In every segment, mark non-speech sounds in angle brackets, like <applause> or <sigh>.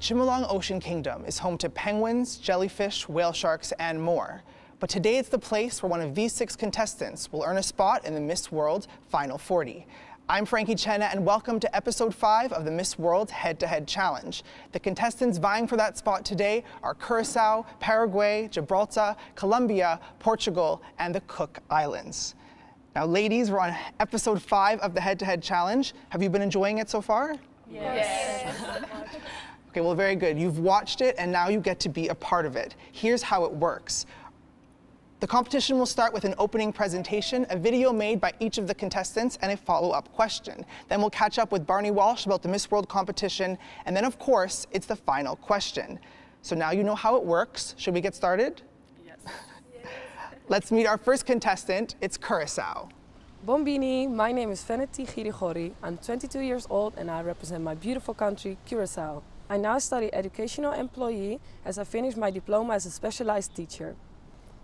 The Chimelong Ocean Kingdom is home to penguins, jellyfish, whale sharks, and more. But today it's the place where one of these six contestants will earn a spot in the Miss World Final 40. I'm Frankie Cena, and welcome to episode five of the Miss World Head to Head Challenge. The contestants vying for that spot today are Curacao, Paraguay, Gibraltar, Colombia, Portugal, and the Cook Islands. Now, ladies, we're on episode five of the Head to Head Challenge. Have you been enjoying it so far? Yes. <laughs> Okay, well, very good. You've watched it, and now you get to be a part of it. Here's how it works. The competition will start with an opening presentation, a video made by each of the contestants, and a follow-up question. Then we'll catch up with Barney Walsh about the Miss World competition, and then, of course, it's the final question. So now you know how it works. Should we get started? Yes. <laughs> Let's meet our first contestant. It's Curacao. Bombini, my name is Feneti Girigori. I'm 22 years old and I represent my beautiful country, Curacao. I now study educational employee as I finished my diploma as a specialized teacher.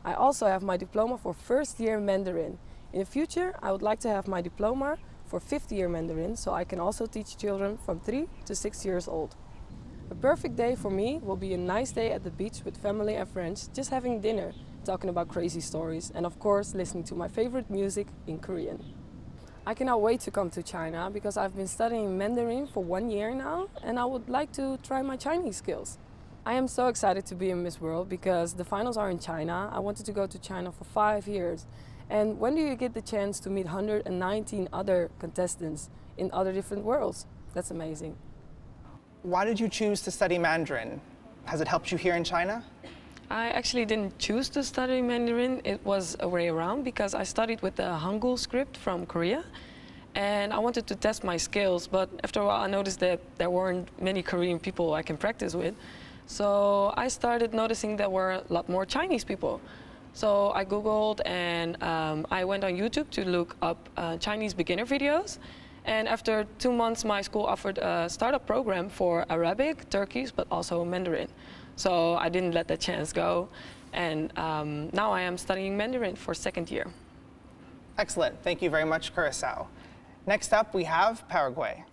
I also have my diploma for first year Mandarin. In the future, I would like to have my diploma for fifth year Mandarin so I can also teach children from 3 to 6 years old. A perfect day for me will be a nice day at the beach with family and friends, just having dinner, talking about crazy stories, and of course, listening to my favorite music in Korean. I cannot wait to come to China because I've been studying Mandarin for one year now and I would like to try my Chinese skills. I am so excited to be in Miss World because the finals are in China. I wanted to go to China for five years. And when do you get the chance to meet 119 other contestants in other different worlds? That's amazing. Why did you choose to study Mandarin? Has it helped you here in China? I actually didn't choose to study Mandarin. It was a way around because I studied with the Hangul script from Korea and I wanted to test my skills. But after a while, I noticed that there weren't many Korean people I can practice with. So I started noticing there were a lot more Chinese people. So I Googled and um, I went on YouTube to look up uh, Chinese beginner videos. And after two months, my school offered a startup program for Arabic, Turkish, but also Mandarin. So I didn't let that chance go. And um, now I am studying Mandarin for second year. Excellent. Thank you very much, Curacao. Next up, we have Paraguay.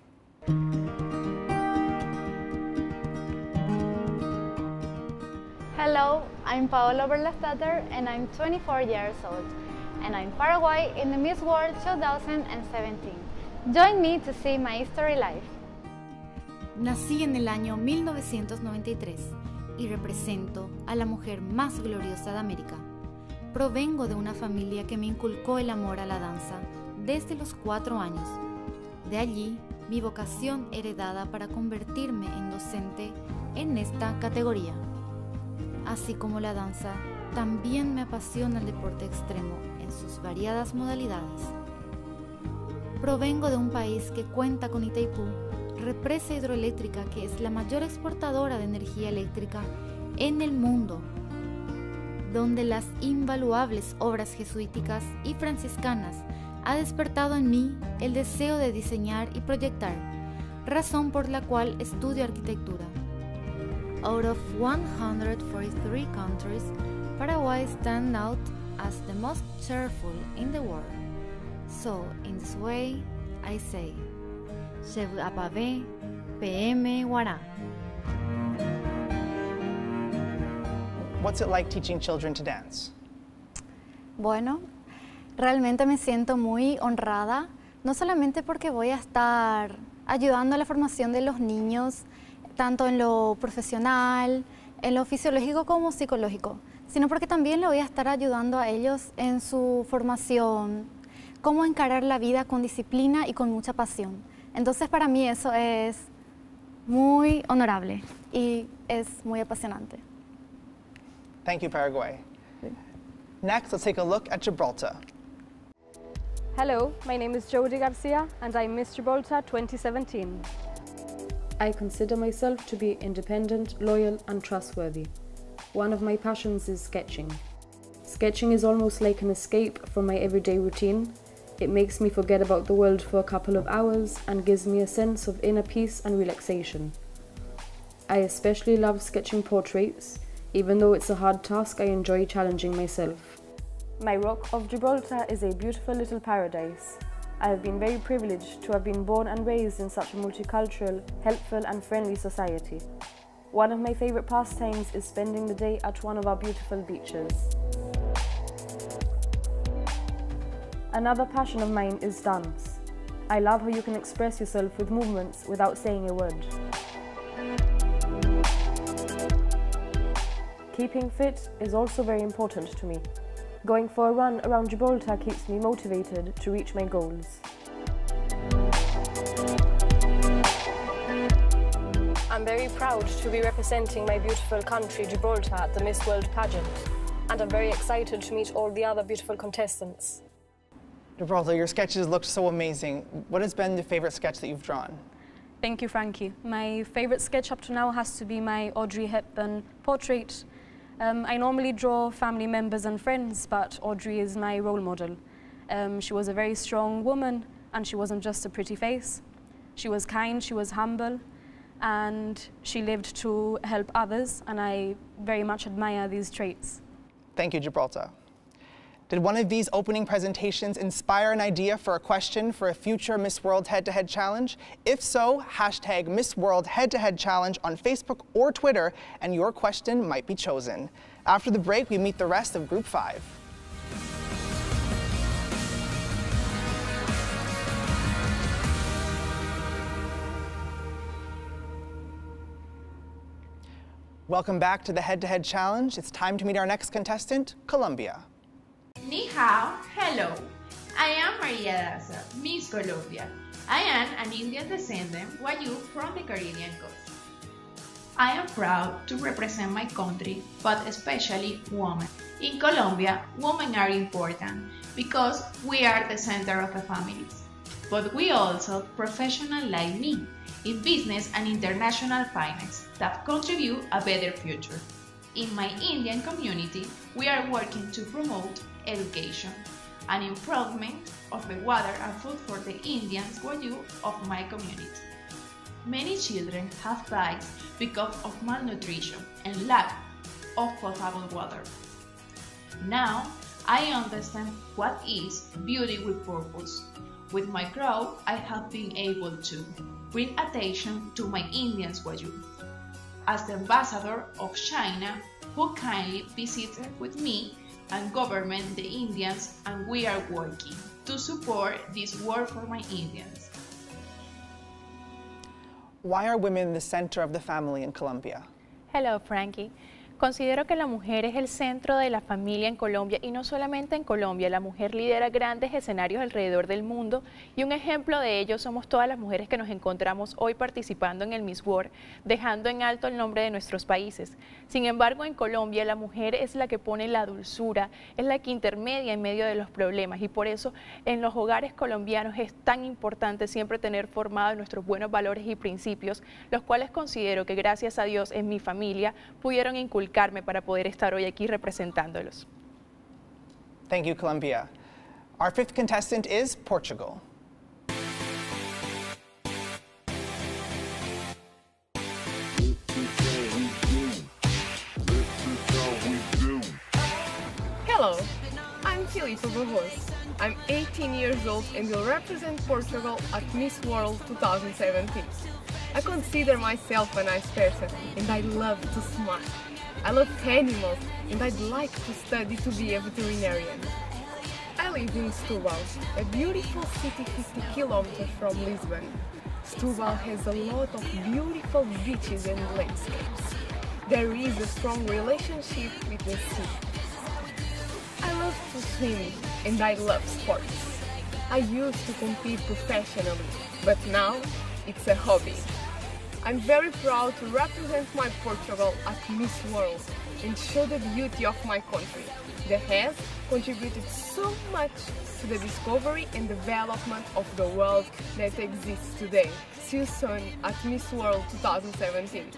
Hello, I'm Paola Berlastatter and I'm 24 years old and I'm Paraguay in the Miss World 2017. Join me to see my history life. Nací en el año 1993 y represento a la mujer más gloriosa de América. Provengo de una familia que me inculcó el amor a la danza desde los cuatro años. De allí mi vocación heredada para convertirme en docente en esta categoría. Así como la danza, también me apasiona el deporte extremo en sus variadas modalidades. Provengo de un país que cuenta con Itaipú, represa hidroeléctrica que es la mayor exportadora de energía eléctrica en el mundo, donde las invaluables obras jesuíticas y franciscanas ha despertado en mí el deseo de diseñar y proyectar, razón por la cual estudio arquitectura. Out of 143 countries, Paraguay stands out as the most cheerful in the world. So, in this way, I say, Appave, PM Guará. What's it like teaching children to dance? Bueno, realmente me siento muy honrada, no solamente porque voy a estar ayudando a la formación de los niños, tanto en lo profesional, en lo fisiológico como psicológico, sino porque también le voy a estar ayudando a ellos en su formación, cómo encarar la vida con disciplina y con mucha pasión. Entonces para mí eso es muy honorable y es muy apasionante. Thank you, Paraguay. Next, let's take a look at Gibraltar. Hello, my name is Jodie Garcia and I'm Miss Gibraltar 2017. I consider myself to be independent, loyal, and trustworthy. One of my passions is sketching. Sketching is almost like an escape from my everyday routine. It makes me forget about the world for a couple of hours and gives me a sense of inner peace and relaxation. I especially love sketching portraits. Even though it's a hard task, I enjoy challenging myself. My Rock of Gibraltar is a beautiful little paradise. I have been very privileged to have been born and raised in such a multicultural, helpful and friendly society. One of my favorite pastimes is spending the day at one of our beautiful beaches. Another passion of mine is dance. I love how you can express yourself with movements without saying a word. Keeping fit is also very important to me. Going for a run around Gibraltar keeps me motivated to reach my goals. I'm very proud to be representing my beautiful country, Gibraltar, at the Miss World pageant. And I'm very excited to meet all the other beautiful contestants. Gibraltar, your sketches looked so amazing. What has been the favorite sketch that you've drawn? Thank you, Frankie. My favorite sketch up to now has to be my Audrey Hepburn portrait. Um, I normally draw family members and friends, but Audrey is my role model. Um, she was a very strong woman, and she wasn't just a pretty face. She was kind, she was humble, and she lived to help others, and I very much admire these traits. Thank you, Gibraltar. Did one of these opening presentations inspire an idea for a question for a future Miss World Head-to-Head Challenge? If so, hashtag Miss World Head-to-Head Challenge on Facebook or Twitter, and your question might be chosen. After the break, we meet the rest of Group 5. Welcome back to the Head-to-Head Challenge. It's time to meet our next contestant, Colombia. Ni hao, hello. I am Maria Daza, Miss Colombia. I am an Indian descendant, Wayuu from the Caribbean coast. I am proud to represent my country, but especially women. In Colombia, women are important because we are the center of the families. But we also professionals like me in business and international finance that contribute a better future. In my Indian community, we are working to promote education and improvement of the water and food for the Indians Wayuu of my community. Many children have died because of malnutrition and lack of potable water. Now, I understand what is beauty with purpose. With my grow, I have been able to bring attention to my Indians Wayuu. As the ambassador of China, who kindly visited with me and government the Indians and we are working to support this work for my Indians. Why are women the center of the family in Colombia? Hello, Frankie. Considero que la mujer es el centro de la familia en Colombia y no solamente en Colombia, la mujer lidera grandes escenarios alrededor del mundo y un ejemplo de ello somos todas las mujeres que nos encontramos hoy participando en el Miss World, dejando en alto el nombre de nuestros países. Sin embargo, en Colombia la mujer es la que pone la dulzura, es la que intermedia en medio de los problemas y por eso en los hogares colombianos es tan importante siempre tener formados nuestros buenos valores y principios, los cuales considero que gracias a Dios en mi familia pudieron inculcar para poder estar hoy aquí representándolos. Thank you, Colombia. Our fifth contestant is Portugal. Hello, I'm Filipa Barroso. I'm 18 years old and will represent Portugal at Miss World 2017. I consider myself a nice person and I love to smile. I love animals and I'd like to study to be a veterinarian. I live in Setúbal, a beautiful city 50 kilometers from Lisbon. Setúbal has a lot of beautiful beaches and landscapes. There is a strong relationship with the sea. I love to swim and I love sports. I used to compete professionally, but now it's a hobby. I'm very proud to represent my Portugal at Miss World and show the beauty of my country that has contributed so much to the discovery and development of the world that exists today. See you soon at Miss World 2017.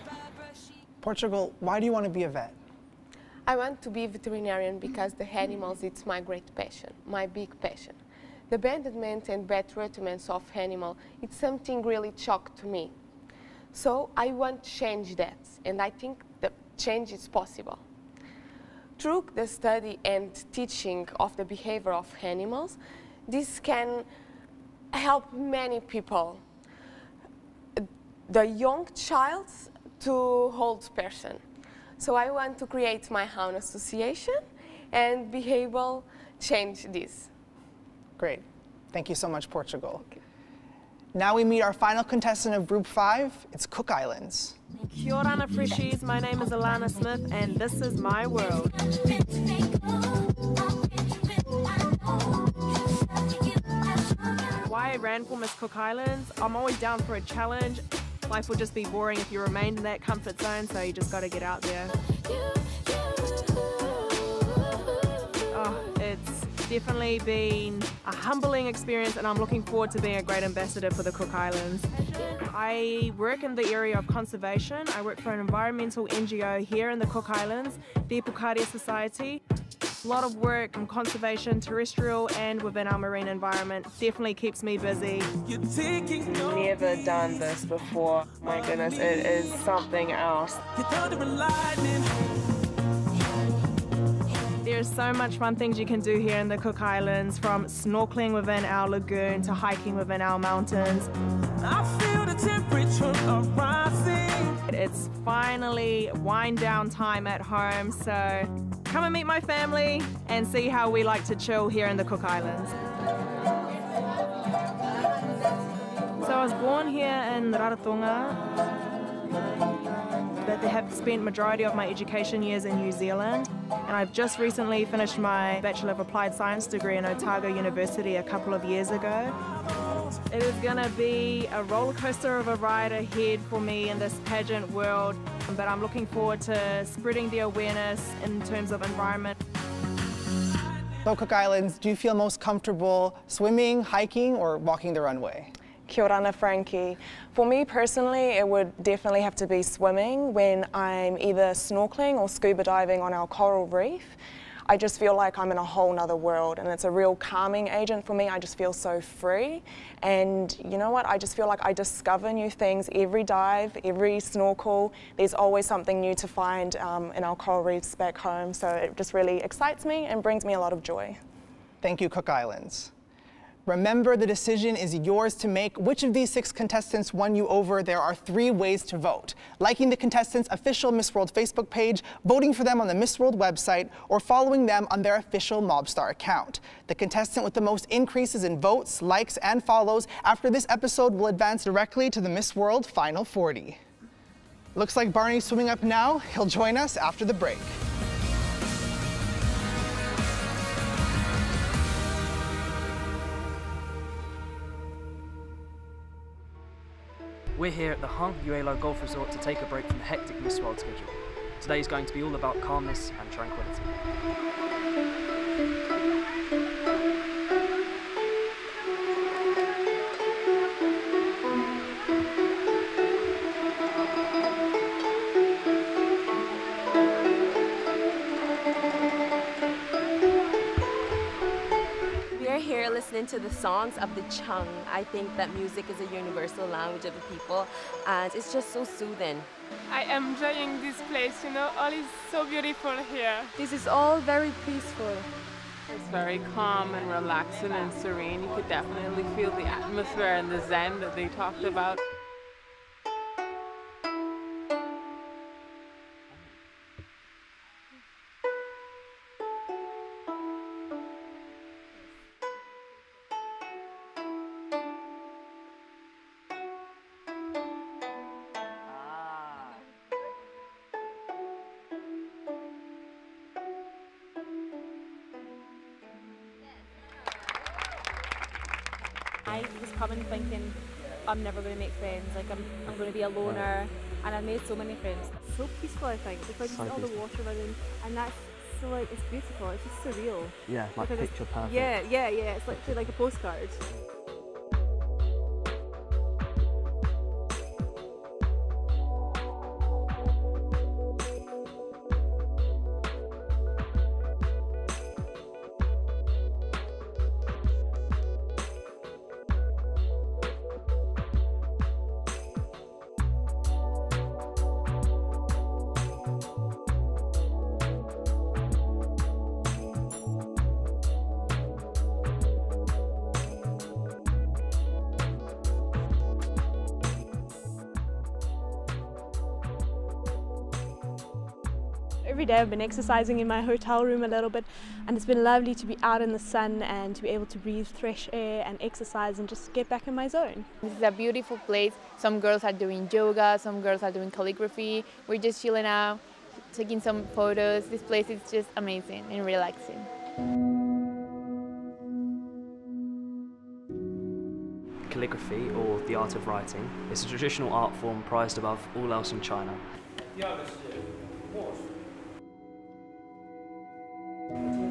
Portugal, why do you want to be a vet? I want to be a veterinarian because the animals it's my great passion, my big passion. The abandonment and bad treatments of animals, it's something really shocked to me. So I want to change that, and I think the change is possible. Through the study and teaching of the behavior of animals, this can help many people. The young child to hold person. So I want to create my own association and be able to change this. Great. Thank you so much, Portugal. Now we meet our final contestant of Group 5. It's Cook Islands. Kia ora, freshies. My name is Alana Smith, and this is my world. Why I ran for Miss Cook Islands? I'm always down for a challenge. Life would just be boring if you remained in that comfort zone, so you just got to get out there. It's definitely been a humbling experience and I'm looking forward to being a great ambassador for the Cook Islands. I work in the area of conservation. I work for an environmental NGO here in the Cook Islands, the Pukaria Society. A lot of work on conservation, terrestrial and within our marine environment. Definitely keeps me busy. Never done this before. My goodness, it is something else. There's so much fun things you can do here in the Cook Islands, from snorkeling within our lagoon to hiking within our mountains. I feel the temperature rising. It's finally wind down time at home, so come and meet my family and see how we like to chill here in the Cook Islands. So I was born here in Rarotonga, have spent majority of my education years in New Zealand and I've just recently finished my Bachelor of Applied Science degree in Otago University a couple of years ago. It is going to be a roller coaster of a ride ahead for me in this pageant world, but I'm looking forward to spreading the awareness in terms of environment. So Cook Islands, do you feel most comfortable swimming, hiking, or walking the runway? Kia ora, Frankie. For me personally, it would definitely have to be swimming when I'm either snorkeling or scuba diving on our coral reef. I just feel like I'm in a whole nother world and it's a real calming agent for me. I just feel so free. And you know what? I just feel like I discover new things every dive, every snorkel. There's always something new to find um, in our coral reefs back home. So it just really excites me and brings me a lot of joy. Thank you, Cook Islands. Remember, the decision is yours to make. Which of these six contestants won you over? There are three ways to vote. Liking the contestants' official Miss World Facebook page, voting for them on the Miss World website, or following them on their official Mobstar account. The contestant with the most increases in votes, likes, and follows after this episode will advance directly to the Miss World Final 40. Looks like Barney's swimming up now. He'll join us after the break. We're here at the Hung Uelo Golf Resort to take a break from the hectic Miss World schedule. Today is going to be all about calmness and tranquility. Listening to the songs of the Chung. I think that music is a universal language of the people and it's just so soothing. I am enjoying this place, you know, all is so beautiful here. This is all very peaceful. It's very calm and relaxing and serene. You could definitely feel the atmosphere and the zen that they talked about. I was coming thinking I'm never going to make friends, like I'm, I'm going to be a loner, and I made so many friends. So peaceful, I think. because So just all the water running, and that's so like it's beautiful. It's just surreal. Yeah, like Because picture perfect. Yeah, yeah, yeah. It's literally like a postcard. Every day I've been exercising in my hotel room a little bit and it's been lovely to be out in the sun and to be able to breathe fresh air and exercise and just get back in my zone. This is a beautiful place. Some girls are doing yoga, some girls are doing calligraphy. We're just chilling out, taking some photos. This place is just amazing and relaxing. Calligraphy, or the art of writing, is a traditional art form prized above all else in China. Thank you.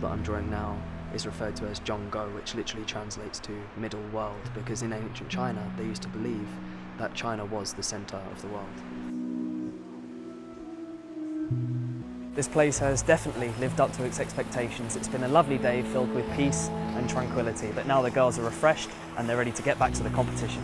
That I'm drawing now is referred to as Zhongguo, which literally translates to middle world, because in ancient China they used to believe that China was the center of the world. This place has definitely lived up to its expectations. It's been a lovely day filled with peace and tranquility, but now the girls are refreshed and they're ready to get back to the competition.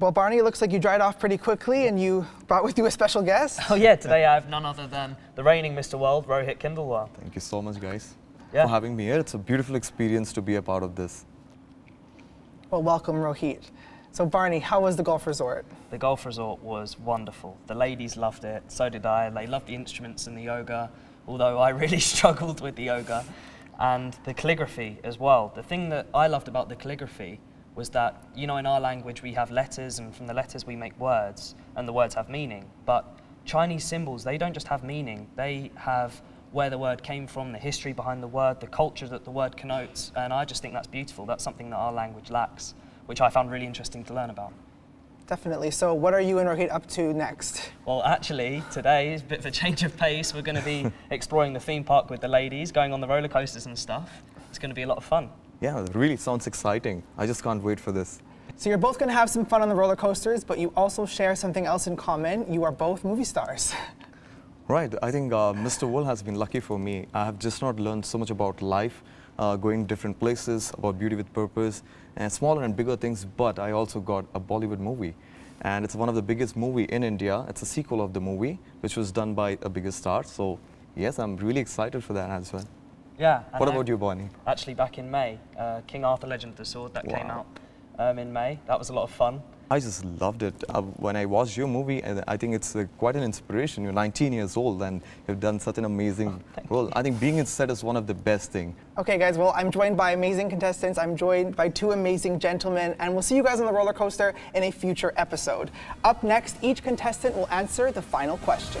Well, Barney, it looks like you dried off pretty quickly and you brought with you a special guest. <laughs> Oh yeah, today I have none other than the reigning Mr. World, Rohit Khandelwal. Thank you so much, guys, Yeah. for having me here. It's a beautiful experience to be a part of this. Well, welcome, Rohit. So, Barney, how was the golf resort? The golf resort was wonderful. The ladies loved it, so did I. They loved the instruments and the yoga, although I <laughs> really struggled with the yoga. And the calligraphy as well. The thing that I loved about the calligraphy was that, you know, in our language we have letters, and from the letters we make words, and the words have meaning. But Chinese symbols, they don't just have meaning, they have where the word came from, the history behind the word, the culture that the word connotes, and I just think that's beautiful. That's something that our language lacks, which I found really interesting to learn about. Definitely. So, what are you and Rohit up to next? Well, actually, today is a bit of a change of pace. We're going to be <laughs> exploring the theme park with the ladies, going on the roller coasters and stuff. It's going to be a lot of fun. Yeah, it really sounds exciting. I just can't wait for this. So, you're both going to have some fun on the roller coasters, but you also share something else in common. You are both movie stars. <laughs> Right, I think uh, Mr. World has been lucky for me. I have just not learned so much about life, uh, going different places, about beauty with purpose, and smaller and bigger things, but I also got a Bollywood movie. And it's one of the biggest movie in India. It's a sequel of the movie, which was done by a bigger star. So yes, I'm really excited for that as well. Yeah. What I- about you, Bonnie? Actually, back in May, uh, King Arthur Legend of the Sword, that came out um, in May. That was a lot of fun. I just loved it. Uh, when I watched your movie, and I think it's uh, quite an inspiration. You're 19 years old and you've done such an amazing role. I think being in set is one of the best things. Okay, guys, well, I'm joined by amazing contestants. I'm joined by two amazing gentlemen, and we'll see you guys on the roller coaster in a future episode. Up next, each contestant will answer the final question.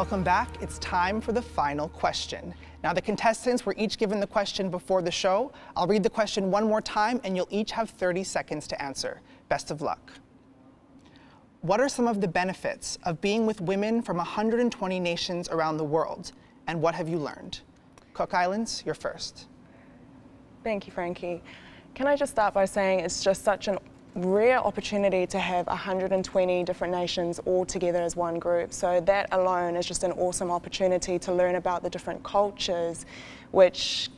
Welcome back. It's time for the final question. Now, the contestants were each given the question before the show. I'll read the question one more time, and you'll each have 30 seconds to answer. Best of luck. What are some of the benefits of being with women from 120 nations around the world, and what have you learned? Cook Islands, you're first. Thank you, Frankie. Can I just start by saying it's just such an rare opportunity to have 120 different nations all together as one group. So that alone is just an awesome opportunity to learn about the different cultures, which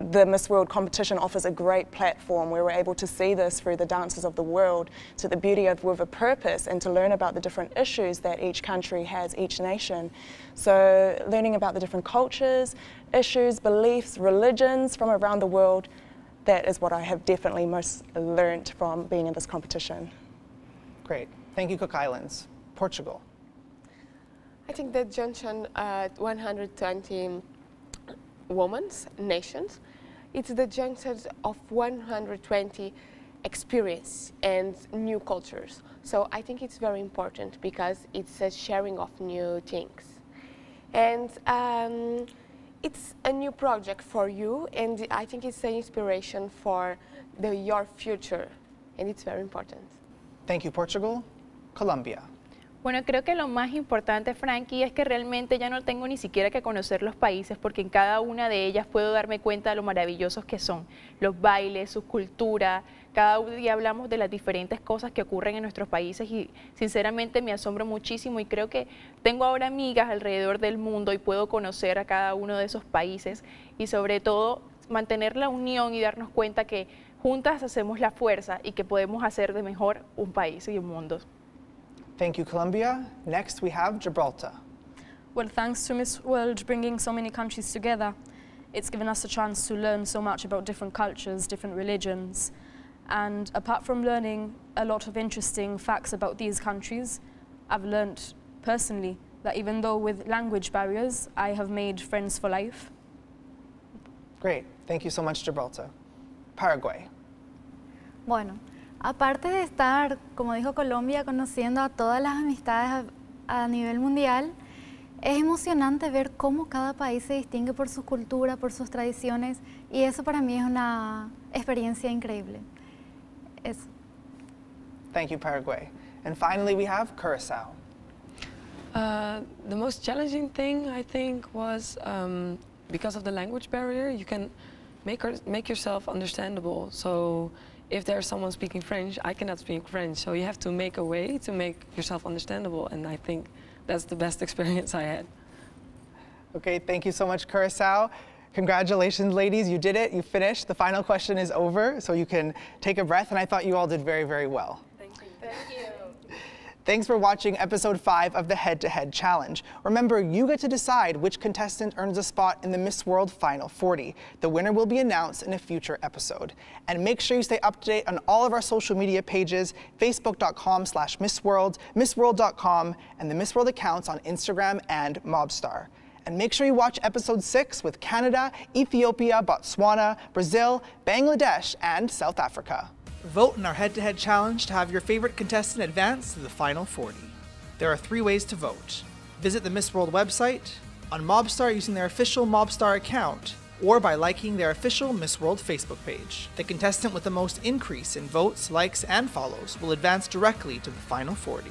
the Miss World competition offers a great platform where we're able to see this through the dances of the world, to the beauty of with a purpose and to learn about the different issues that each country has, each nation. So learning about the different cultures, issues, beliefs, religions from around the world that is what I have definitely most learned from being in this competition. Great. Thank you, Cook Islands. Portugal. I think the junction at 120 women's nations, it's the junction of 120 experience and new cultures. So I think it's very important because it's a sharing of new things. And um, it's a new project for you, and I think it's an inspiration for the, your future, and it's very important. Thank you, Portugal. Colombia. Bueno, creo que lo más importante, Frankie, es que realmente ya no tengo ni siquiera que conocer los países porque en cada una de ellas puedo darme cuenta de lo maravillosos que son. Los bailes, su cultura, cada día hablamos de las diferentes cosas que ocurren en nuestros países y sinceramente me asombro muchísimo y creo que tengo ahora amigas alrededor del mundo y puedo conocer a cada uno de esos países y sobre todo mantener la unión y darnos cuenta que juntas hacemos la fuerza y que podemos hacer de mejor un país y un mundo. Thank you, Colombia. Next, we have Gibraltar. Well, thanks to Miss World bringing so many countries together, it's given us a chance to learn so much about different cultures, different religions. And apart from learning a lot of interesting facts about these countries, I've learned personally that even though with language barriers, I have made friends for life. Great. Thank you so much, Gibraltar. Paraguay. Bueno, Aparte de estar, como dijo Colombia, conociendo a todas las amistades a, nivel mundial, es emocionante ver cómo cada país se distingue por su cultura, por sus tradiciones, y eso para mí es una experiencia increíble. Eso. Thank you, Paraguay. And finally, we have Curacao. Uh, the most challenging thing, I think, was um, because of the language barrier, you can make, make yourself understandable. So if there's someone speaking French, I cannot speak French. So you have to make a way to make yourself understandable. And I think that's the best <laughs> experience I had. Okay, thank you so much, Curacao. Congratulations, ladies, you did it, you finished. The final question is over, so you can take a breath, and I thought you all did very, very well. Thank you. Thank you. Thanks for watching episode 5 of the Head to Head Challenge. Remember, you get to decide which contestant earns a spot in the Miss World Final 40. The winner will be announced in a future episode. And make sure you stay up to date on all of our social media pages, facebook.com slash missworld, missworld.com, and the Miss World accounts on Instagram and Mobstar. And make sure you watch episode 6 with Canada, Ethiopia, Botswana, Brazil, Bangladesh, and South Africa. Vote in our head to head challenge to have your favorite contestant advance to the final 40. There are three ways to vote visit the Miss World website, on Mobstar using their official Mobstar account, or by liking their official Miss World Facebook page. The contestant with the most increase in votes, likes, and follows will advance directly to the final 40.